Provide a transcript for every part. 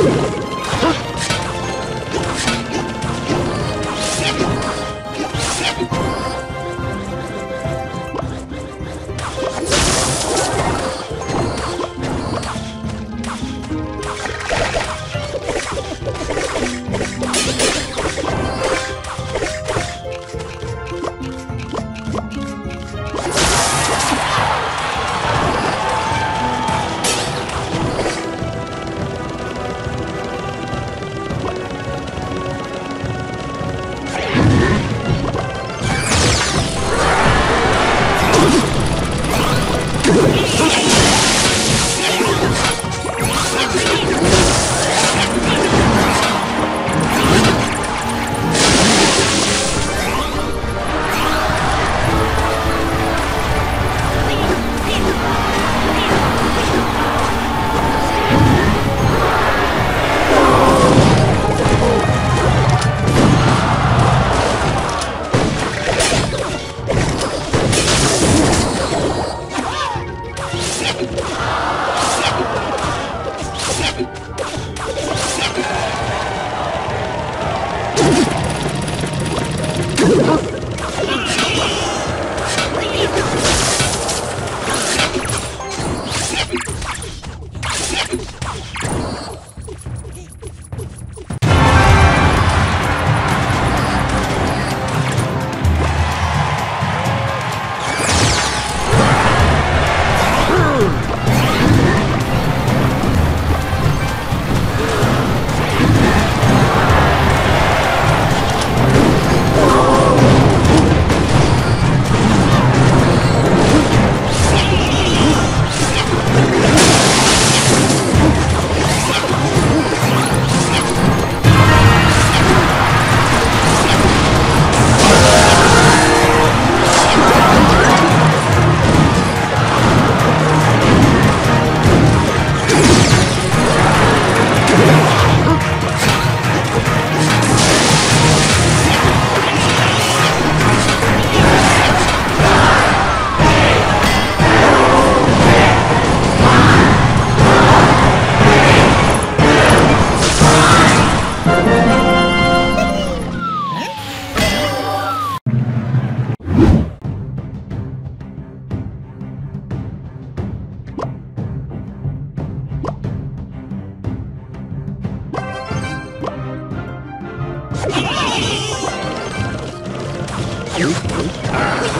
you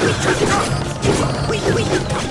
we, we, we, we, we, we, we, we,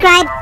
subscribe.